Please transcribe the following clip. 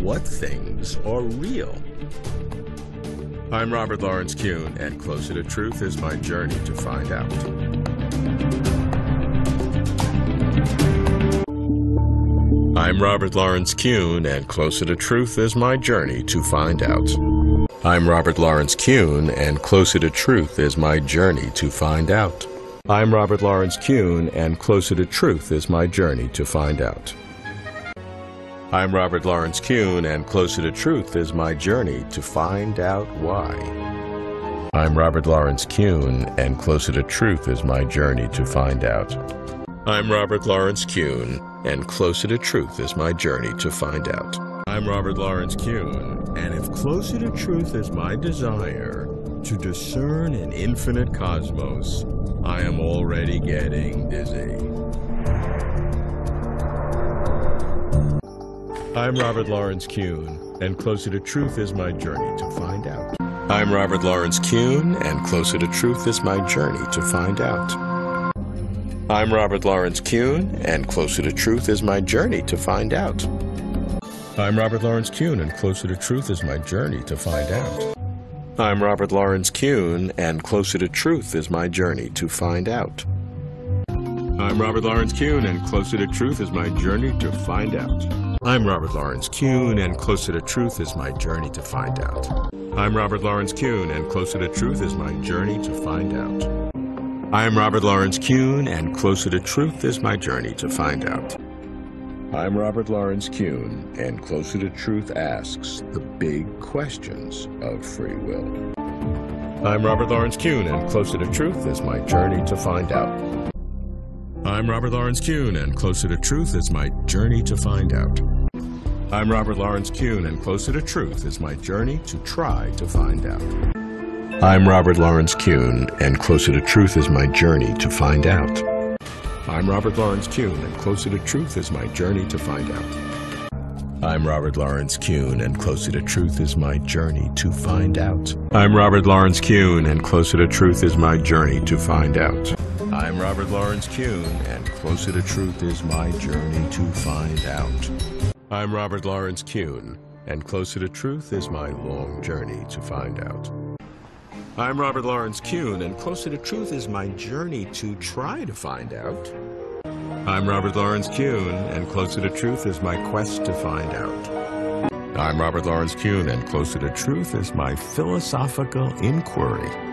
what things are real. I'm Robert Lawrence Kuhn, and Closer to Truth is my journey to find out. I'm Robert Lawrence Kuhn, and Closer to Truth is my journey to find out. I'm Robert Lawrence Kuhn, and Closer to Truth is my journey to find out. I'm Robert Lawrence Kuhn, and Closer to Truth is my journey to find out. I'm Robert Lawrence Kuhn, and Closer to Truth is my journey to find out why. I'm Robert Lawrence Kuhn, and Closer to Truth is my journey to find out. I'm Robert Lawrence Kuhn, and Closer to Truth is my journey to find out. I'm Robert Lawrence Kuhn, and if Closer to Truth is my desire to discern an infinite cosmos, I am already getting dizzy. I'm Robert Lawrence Kuhn, and Closer to Truth is my journey to find out. I'm Robert Lawrence Kuhn, and Closer to Truth is my journey to find out. I'm Robert Lawrence Kuhn, and Closer to Truth is my journey to find out. I'm Robert Lawrence Kuhn, and Closer to Truth is my journey to find out. I'm Robert Lawrence Kuhn, and Closer to Truth is my journey to find out. I'm Robert Lawrence Kuhn, and Closer to Truth is my journey to find out. I'm Robert Lawrence Kuhn, and Closer to Truth is my journey to find out. I'm Robert Lawrence Kuhn, and Closer to Truth is my journey to find out. I'm Robert Lawrence Kuhn, and Closer to Truth is my journey to find out. I'm Robert Lawrence Kuhn, and Closer to Truth asks the big questions of free will. I'm Robert Lawrence Kuhn, and Closer to Truth is my journey to find out. I'm Robert Lawrence Kuhn, and Closer to Truth is my journey to find out. I'm Robert Lawrence Kuhn, and Closer to Truth is my journey to try to find out. I'm Robert Lawrence Kuhn, and Closer to Truth is my journey to find out. I'm Robert Lawrence Kuhn, and Closer to Truth is my journey to find out. I'm Robert Lawrence Kuhn, and Closer to Truth is my journey to find out. I'm Robert Lawrence Kuhn, and Closer to Truth is my journey to find out. I'm Robert Lawrence Kuhn, and Closer to Truth is my journey to find out. I'm Robert Lawrence Kuhn, and Closer to Truth is my long journey to find out. I'm Robert Lawrence Kuhn, and Closer to Truth is my journey to try to find out. I'm Robert Lawrence Kuhn, and Closer to Truth is my quest to find out. I'm Robert Lawrence Kuhn, and Closer to Truth is my philosophical inquiry.